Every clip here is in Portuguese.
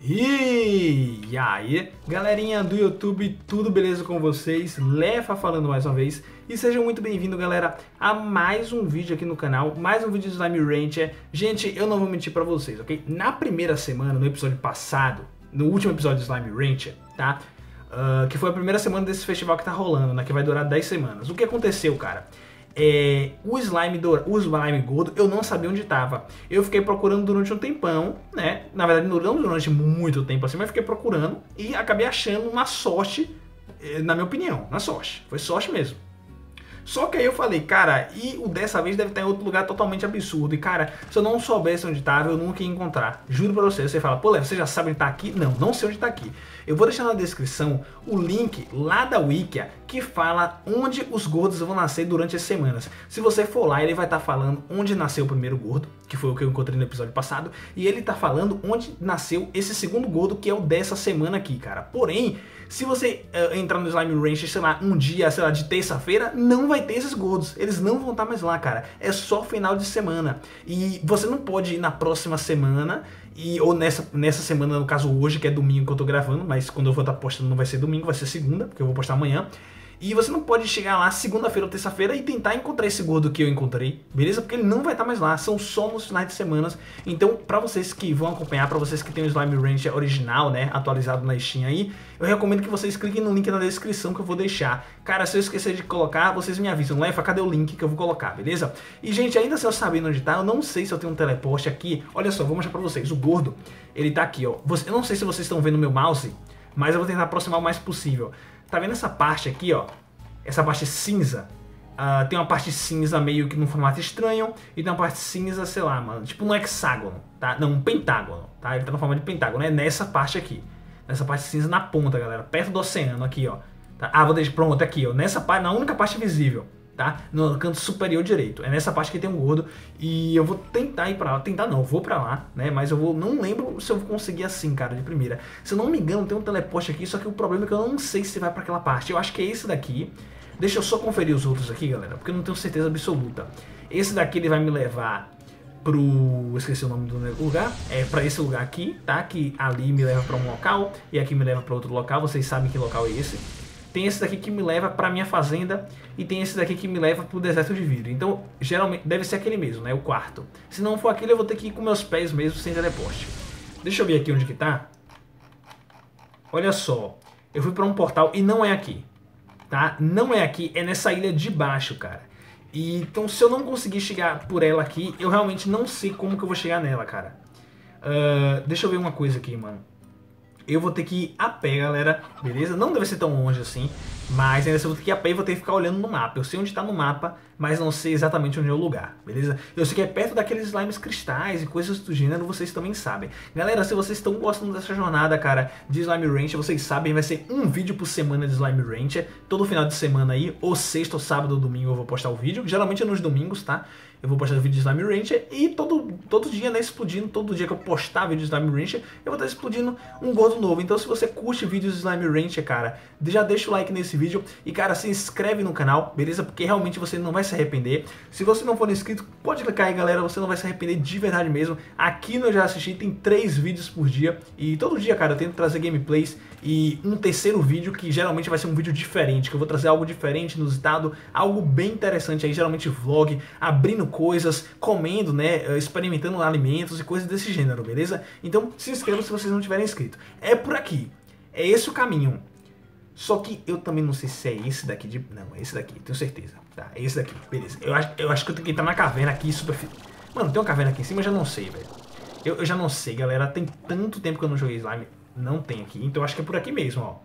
E aí, galerinha do YouTube, tudo beleza com vocês? Lefa falando mais uma vez e sejam muito bem-vindos, galera, a mais um vídeo aqui no canal, mais um vídeo do Slime Rancher. Gente, eu não vou mentir pra vocês, ok? Na primeira semana, no episódio passado, no último episódio do Slime Rancher, tá? Uh, que foi a primeira semana desse festival que tá rolando, né? Que vai durar 10 semanas. O que aconteceu, cara? É, o slime do, o slime gordo eu não sabia onde estava. Eu fiquei procurando durante um tempão, né? Na verdade, não durante muito tempo assim, mas fiquei procurando e acabei achando uma sorte, eh, na minha opinião, na sorte. Foi sorte mesmo. Só que aí eu falei, cara, e o dessa vez deve estar em outro lugar totalmente absurdo. E cara, se eu não soubesse onde estava, eu nunca ia encontrar. Juro pra você. Você fala, pô, Léo, você já sabe onde tá aqui? Não, não sei onde tá aqui. Eu vou deixar na descrição o link lá da Wikia que fala onde os gordos vão nascer durante as semanas. Se você for lá, ele vai estar tá falando onde nasceu o primeiro gordo, que foi o que eu encontrei no episódio passado, e ele tá falando onde nasceu esse segundo gordo, que é o dessa semana aqui, cara. Porém, se você uh, entrar no Slime Ranch, sei lá, um dia, sei lá, de terça-feira, não vai ter esses gordos. Eles não vão estar mais lá, cara. É só final de semana. E você não pode ir na próxima semana, e, ou nessa, nessa semana, no caso hoje, que é domingo que eu tô gravando, mas quando eu vou estar postando não vai ser domingo, vai ser segunda, porque eu vou postar amanhã. E você não pode chegar lá segunda-feira ou terça-feira e tentar encontrar esse gordo que eu encontrei, beleza? Porque ele não vai estar mais lá, são só nos finais de semanas. Então, para vocês que vão acompanhar, para vocês que tem o Slime Ranch original, né, atualizado na Steam aí, eu recomendo que vocês cliquem no link na descrição que eu vou deixar. Cara, se eu esquecer de colocar, vocês me avisam, Lefa, cadê o link que eu vou colocar, beleza? E, gente, ainda se eu sabendo onde tá, eu não sei se eu tenho um teleporte aqui. Olha só, vou mostrar pra vocês, o gordo, ele tá aqui, ó. Eu não sei se vocês estão vendo meu mouse, mas eu vou tentar aproximar o mais possível. Tá vendo essa parte aqui, ó? Essa parte cinza. Uh, tem uma parte cinza meio que num formato estranho e tem uma parte cinza, sei lá, mano, tipo um hexágono, tá? Não, um pentágono, tá? Ele tá na forma de pentágono, é nessa parte aqui. Nessa parte cinza na ponta, galera, perto do oceano aqui, ó. Tá? Ah, vou deixar pronto aqui, ó. Nessa parte, na única parte visível, tá? No canto superior direito. É nessa parte que tem um gordo e eu vou tentar ir para lá, tentar não, vou para lá, né? Mas eu vou, não lembro se eu vou conseguir assim, cara, de primeira. Se eu não me engano, tem um teleporte aqui, só que o problema é que eu não sei se vai para aquela parte. Eu acho que é esse daqui. Deixa eu só conferir os outros aqui, galera, porque eu não tenho certeza absoluta. Esse daqui ele vai me levar pro... esqueci o nome do lugar. É para esse lugar aqui, tá? Que ali me leva para um local e aqui me leva para outro local. Vocês sabem que local é esse. Tem esse daqui que me leva para minha fazenda e tem esse daqui que me leva pro deserto de vidro. Então, geralmente, deve ser aquele mesmo, né? O quarto. Se não for aquele, eu vou ter que ir com meus pés mesmo, sem teleporte. Deixa eu ver aqui onde que tá. Olha só. Eu fui para um portal e não é aqui tá? Não é aqui, é nessa ilha de baixo, cara. E, então, se eu não conseguir chegar por ela aqui, eu realmente não sei como que eu vou chegar nela, cara. Uh, deixa eu ver uma coisa aqui, mano. Eu vou ter que ir a pé, galera, beleza? Não deve ser tão longe assim, mas ainda assim eu vou ter que ir a pé e vou ter que ficar olhando no mapa. Eu sei onde está no mapa, mas não sei exatamente onde é o lugar, beleza? Eu sei que é perto daqueles slimes cristais e coisas do gênero, vocês também sabem. Galera, se vocês estão gostando dessa jornada, cara, de Slime Rancher, vocês sabem, vai ser um vídeo por semana de Slime Rancher. Todo final de semana aí, ou sexta, ou sábado, ou domingo eu vou postar o vídeo. Geralmente é nos domingos, tá? Eu vou postar vídeo de Slime Rancher e todo, todo dia, né, explodindo, todo dia que eu postar vídeo de Slime Rancher, eu vou estar explodindo um gordo novo. Então se você curte vídeos de Slime Rancher, cara, já deixa o like nesse vídeo e, cara, se inscreve no canal, beleza? Porque realmente você não vai se arrepender. Se você não for inscrito, pode clicar aí, galera, você não vai se arrepender de verdade mesmo. Aqui no Já Assisti tem três vídeos por dia e todo dia, cara, eu tento trazer gameplays e um terceiro vídeo que geralmente vai ser um vídeo diferente, que eu vou trazer algo diferente, no estado algo bem interessante aí, geralmente vlog, abrindo coisas, comendo, né, eh, experimentando alimentos e coisas desse gênero, beleza? Então se inscrevam se vocês não tiverem inscrito. É por aqui, é esse o caminho. Só que eu também não sei se é esse daqui de... Não, é esse daqui, tenho certeza. Tá, é esse daqui, beleza. Eu acho, eu acho que eu tenho que entrar na caverna aqui, super... Mano, tem uma caverna aqui em cima, eu já não sei, velho. Eu, eu já não sei, galera. Tem tanto tempo que eu não joguei Slime. Não tem aqui, então eu acho que é por aqui mesmo, ó.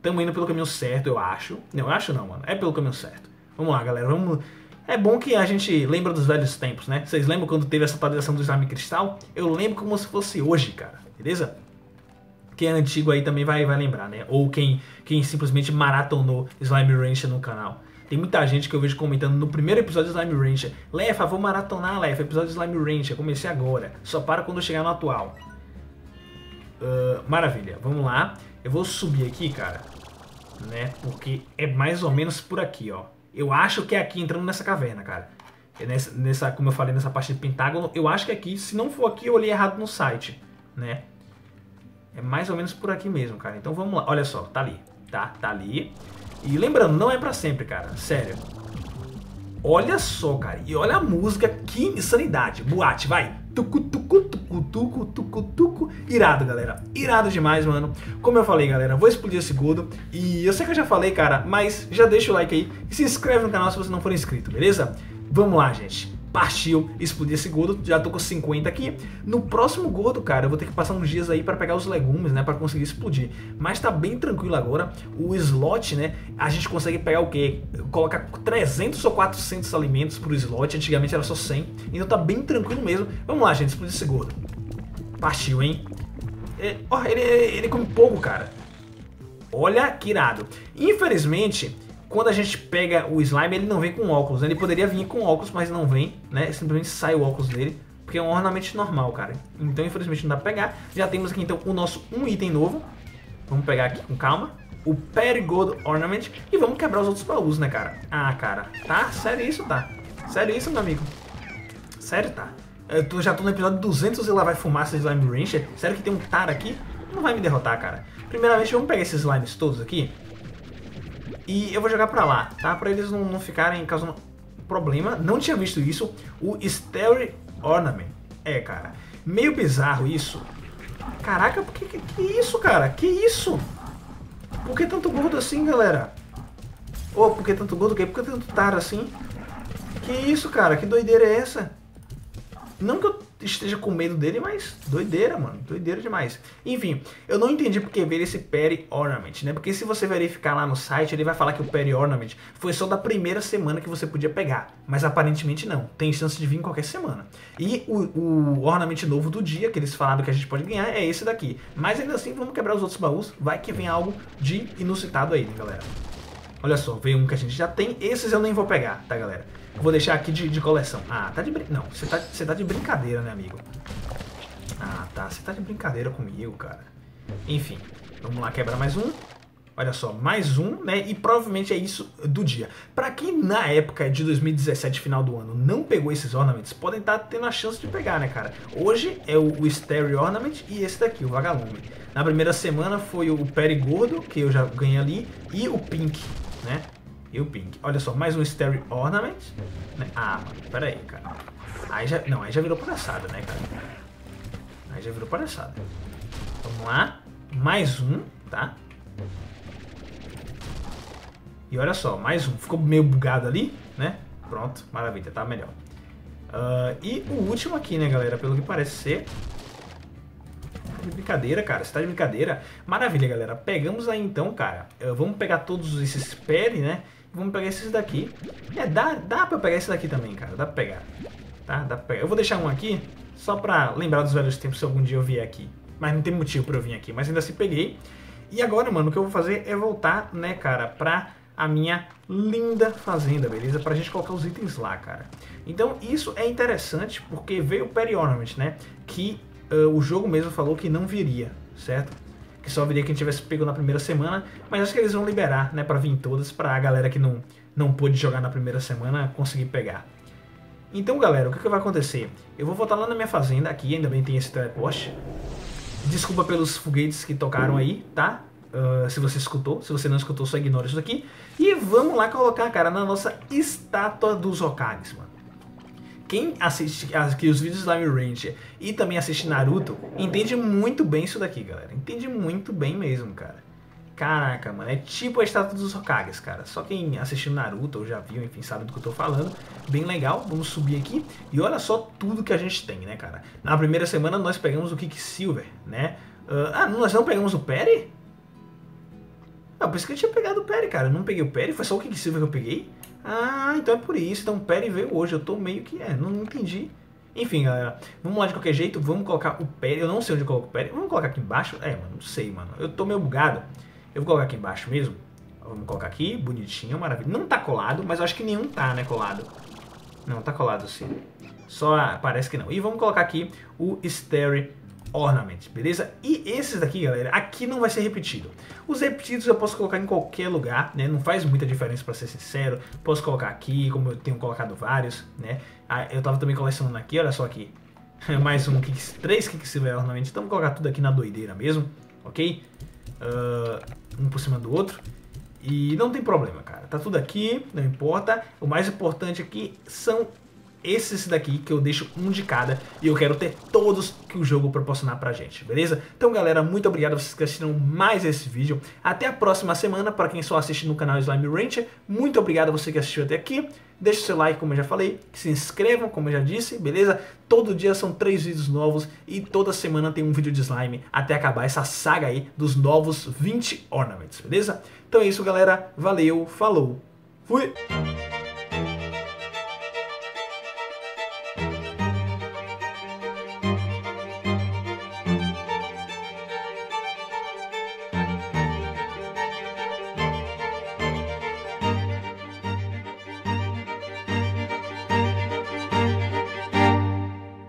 Tamo indo pelo caminho certo, eu acho. Não, eu acho não, mano. É pelo caminho certo. Vamos lá, galera, vamos... É bom que a gente lembra dos velhos tempos, né? Vocês lembram quando teve essa atualização do Slime Cristal? Eu lembro como se fosse hoje, cara. Beleza? Quem é antigo aí também vai, vai lembrar, né? Ou quem, quem simplesmente maratonou Slime Rancher no canal. Tem muita gente que eu vejo comentando no primeiro episódio de Slime Rancher. Lefa, vou maratonar, Lefa, episódio de Slime Rancher. Comecei agora. Só para quando chegar no atual. Uh, maravilha, vamos lá. Eu vou subir aqui, cara, né? Porque é mais ou menos por aqui, ó. Eu acho que é aqui, entrando nessa caverna, cara. É nessa, nessa, como eu falei, nessa parte de pentágono. Eu acho que é aqui. Se não for aqui, eu olhei errado no site, né? É mais ou menos por aqui mesmo, cara. Então vamos lá. Olha só, tá ali. Tá, tá ali. E lembrando, não é pra sempre, cara. Sério. Olha só, cara. E olha a música. Que insanidade. Boate, vai. Tucu, tucu, tucu, tucu, tucu, tucu. Irado, galera. Irado demais, mano. Como eu falei, galera, vou explodir esse gordo. E eu sei que eu já falei, cara, mas já deixa o like aí. E se inscreve no canal se você não for inscrito, beleza? Vamos lá, gente partiu explodir esse gordo, já tô com 50 aqui. No próximo gordo, cara, eu vou ter que passar uns dias aí para pegar os legumes, né, para conseguir explodir. Mas tá bem tranquilo agora. O slot, né, a gente consegue pegar o quê? Colocar 300 ou 400 alimentos pro slot, antigamente era só 100. Então tá bem tranquilo mesmo. Vamos lá, gente, explodir esse gordo. Partiu, hein? É, ó, ele, ele come pouco, cara. Olha que irado. Infelizmente, quando a gente pega o slime, ele não vem com óculos. Ele poderia vir com óculos, mas não vem, né? Simplesmente sai o óculos dele, porque é um ornamento normal, cara. Então, infelizmente, não dá pra pegar. Já temos aqui, então, o nosso um item novo. Vamos pegar aqui com calma. O Perigold Ornament. E vamos quebrar os outros baús, né, cara? Ah, cara. Tá? Sério isso, tá? Sério isso, meu amigo? Sério, tá? Eu tô, já tô no episódio 200 e lá vai fumar esse Slime Ranger. Sério que tem um Tar aqui? Não vai me derrotar, cara. Primeiramente, vamos pegar esses slimes todos aqui. E eu vou jogar pra lá, tá? Pra eles não, não ficarem causando problema. Não tinha visto isso. O Starry Ornament. É, cara. Meio bizarro isso. Caraca, por que, que, que isso, cara? Que isso? Por que tanto gordo assim, galera? Ô, oh, por que tanto gordo? Por que tanto tar assim? Que isso, cara? Que doideira é essa? Não que eu esteja com medo dele, mas doideira, mano. Doideira demais. Enfim, eu não entendi porque veio esse Perry Ornament, né? Porque se você verificar lá no site, ele vai falar que o Perry Ornament foi só da primeira semana que você podia pegar. Mas aparentemente não. Tem chance de vir qualquer semana. E o, o Ornament novo do dia, que eles falaram que a gente pode ganhar, é esse daqui. Mas ainda assim, vamos quebrar os outros baús. Vai que vem algo de inusitado aí, né, galera? Olha só, veio um que a gente já tem. Esses eu nem vou pegar, tá, galera? Vou deixar aqui de, de coleção. Ah, tá de brin... Não, você tá, você tá de brincadeira, né, amigo? Ah, tá. Você tá de brincadeira comigo, cara. Enfim, vamos lá quebrar mais um. Olha só, mais um, né? E provavelmente é isso do dia. Para quem na época de 2017, final do ano, não pegou esses ornaments, podem estar tá tendo a chance de pegar, né, cara? Hoje é o, o Stereo Ornament e esse daqui, o Vagalume. Na primeira semana foi o Perigordo, que eu já ganhei ali, e o Pink, né? E o pink. Olha só, mais um Stereo Ornament. Né? Ah, mano, pera aí, cara. Aí já, não, aí já virou palhaçada, né, cara? Aí já virou palhaçada. Vamos lá. Mais um, tá? E olha só, mais um. Ficou meio bugado ali, né? Pronto, maravilha, tá melhor. Uh, e o último aqui, né, galera? Pelo que parece ser... De brincadeira, cara. Você tá de brincadeira? Maravilha, galera. Pegamos aí então, cara. Vamos pegar todos esses pele, né? Vamos pegar esses daqui. É, dá, dá pra pegar esse daqui também, cara. Dá pra pegar. Tá? Dá pra pegar. Eu vou deixar um aqui, só pra lembrar dos velhos tempos se algum dia eu vier aqui. Mas não tem motivo pra eu vir aqui. Mas ainda assim peguei. E agora, mano, o que eu vou fazer é voltar, né, cara, pra a minha linda fazenda, beleza? Pra gente colocar os itens lá, cara. Então, isso é interessante porque veio o Peri Ornament, né? Que uh, o jogo mesmo falou que não viria, certo? que só viria quem tivesse pego na primeira semana, mas acho que eles vão liberar, né, para vir todas, para a galera que não, não pôde jogar na primeira semana conseguir pegar. Então, galera, o que, que vai acontecer? Eu vou voltar lá na minha fazenda, aqui ainda bem tem esse teleporte. Desculpa pelos foguetes que tocaram aí, tá? Uh, se você escutou, se você não escutou, só ignora isso daqui. E vamos lá colocar, cara, na nossa estátua dos Hokages, mano quem assiste aqui os vídeos Slime Ranger e também assiste Naruto, entende muito bem isso daqui, galera. Entende muito bem mesmo, cara. Caraca, mano, é tipo a estátua dos Hokages, cara. Só quem assistiu Naruto ou já viu, enfim, sabe do que eu tô falando. Bem legal, vamos subir aqui. E olha só tudo que a gente tem, né, cara. Na primeira semana nós pegamos o Silver, né. Uh, ah, nós não pegamos o Perry? Ah, por isso que eu tinha pegado o Perry, cara. Eu não peguei o Perry, foi só o Silver que eu peguei. Ah, então é por isso. Então Perry veio hoje. Eu tô meio que. É, não, não entendi. Enfim, galera, vamos lá de qualquer jeito, vamos colocar o Perry. Eu não sei onde eu coloco o Perry. Vamos colocar aqui embaixo? É, mano, não sei, mano. Eu tô meio bugado. Eu vou colocar aqui embaixo mesmo. Vamos colocar aqui, bonitinho, maravilha. Não tá colado, mas eu acho que nenhum tá, né, colado. Não, tá colado sim. Só parece que não. E vamos colocar aqui o Starry Ornament, beleza? E esses daqui, galera, aqui não vai ser repetido. Os repetidos eu posso colocar em qualquer lugar, né? Não faz muita diferença para ser sincero. Posso colocar aqui, como eu tenho colocado vários, né? Ah, eu tava também colecionando aqui, olha só aqui. Mais um, três Kicksilver Ornament. Então vou colocar tudo aqui na doideira mesmo. ok? Uh, um por cima do outro. E não tem problema, cara. Tá tudo aqui, não importa. O mais importante aqui são esses daqui que eu deixo um de cada e eu quero ter todos que o jogo proporcionar pra gente, beleza? Então galera, muito obrigado a vocês que assistiram mais esse vídeo. Até a próxima semana, para quem só assiste no canal Slime Rancher, muito obrigado a você que assistiu até aqui. Deixe seu like, como eu já falei, se inscrevam, como eu já disse, beleza? Todo dia são três vídeos novos e toda semana tem um vídeo de slime até acabar essa saga aí dos novos 20 ornaments, beleza? Então é isso, galera. Valeu, falou, fui!